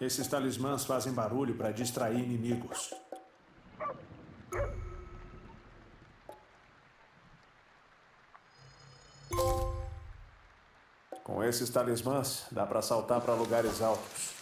Esses talismãs fazem barulho para distrair inimigos. Com esses talismãs, dá para saltar para lugares altos.